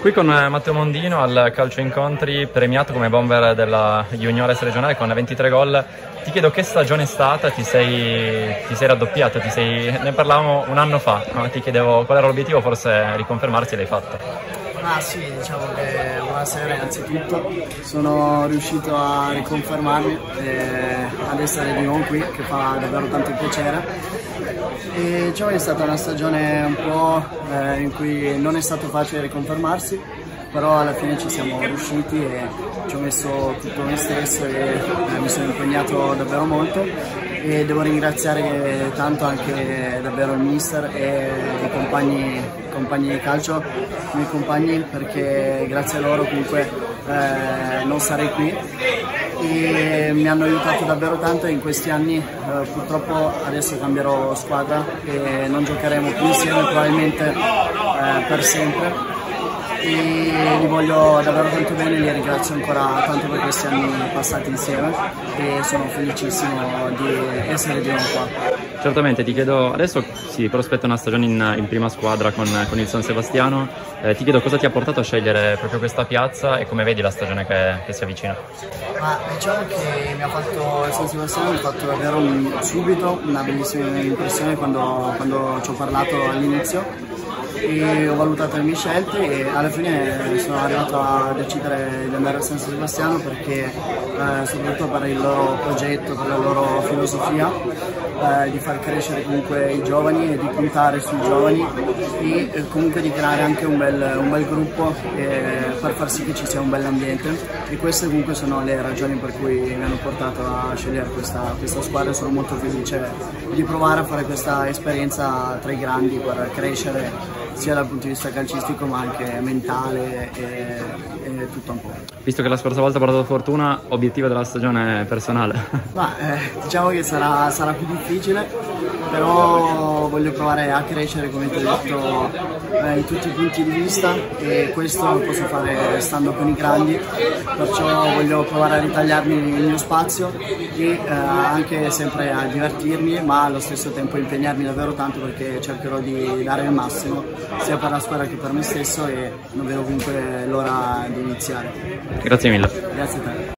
Qui con eh, Matteo Mondino al calcio incontri, premiato come bomber della Juniores regionale con 23 gol. Ti chiedo che stagione è stata, ti sei, ti sei raddoppiato, ti sei, ne parlavamo un anno fa, no? ti chiedevo qual era l'obiettivo, forse riconfermarsi l'hai fatto. Ah sì, diciamo che buonasera innanzitutto, sono riuscito a riconfermarmi e ad essere di nuovo qui che fa davvero tanto piacere. E diciamo è stata una stagione un po' eh, in cui non è stato facile riconfermarsi, però alla fine ci siamo riusciti e ci ho messo tutto me stesso e eh, mi sono impegnato davvero molto e devo ringraziare tanto anche davvero il mister e i compagni, compagni di calcio, i miei compagni perché grazie a loro comunque eh, non sarei qui. E mi hanno aiutato davvero tanto in questi anni. Eh, purtroppo adesso cambierò squadra e non giocheremo più insieme probabilmente eh, per sempre e li voglio davvero tanto bene, li ringrazio ancora tanto per questi anni passati insieme e sono felicissimo di essere di nuovo qua. Certamente, ti chiedo, adesso si prospetta una stagione in, in prima squadra con, con, il San Sebastiano, eh, ti chiedo cosa ti ha portato a scegliere proprio questa piazza e come vedi la stagione che, che si avvicina? Ma diciamo che mi ha fatto il San Sebastiano mi ha fatto davvero un, subito una bellissima impressione quando, quando ci ho parlato all'inizio e ho valutato le mie scelte e alla fine sono arrivato a decidere di andare a San Sebastiano perché eh, soprattutto per il loro progetto, per la loro filosofia eh, di far crescere comunque i giovani e di puntare sui giovani e eh, comunque di creare anche un bel, un bel gruppo eh, per far sì che ci sia un bel ambiente. E queste comunque sono le ragioni per cui mi hanno portato a scegliere questa, questa squadra. Sono molto felice di provare a fare questa esperienza tra i grandi per crescere sia dal punto di vista calcistico ma anche mentale e, e tutto po'. Visto che la scorsa volta ha portato fortuna, obiettivo della stagione personale? Ma, eh, diciamo che sarà, sarà più difficile, però voglio provare a crescere come ti ho detto eh, in tutti i punti di vista e questo lo posso fare stando con i grandi, perciò voglio provare a ritagliarmi il mio spazio e eh, anche sempre a divertirmi ma allo stesso tempo impegnarmi davvero tanto perché cercherò di dare il massimo sia per la squadra che per me stesso e non vedo comunque l'ora di iniziare. Grazie mille. Grazie a te.